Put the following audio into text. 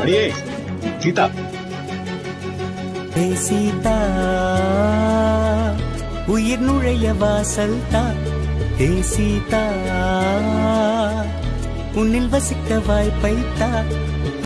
அடியே சீதா. சீதா உயிர் நுழைய வாசல் தா. ஏ சீதா உன்னில் வசிக்க வாய்ப்பை தா.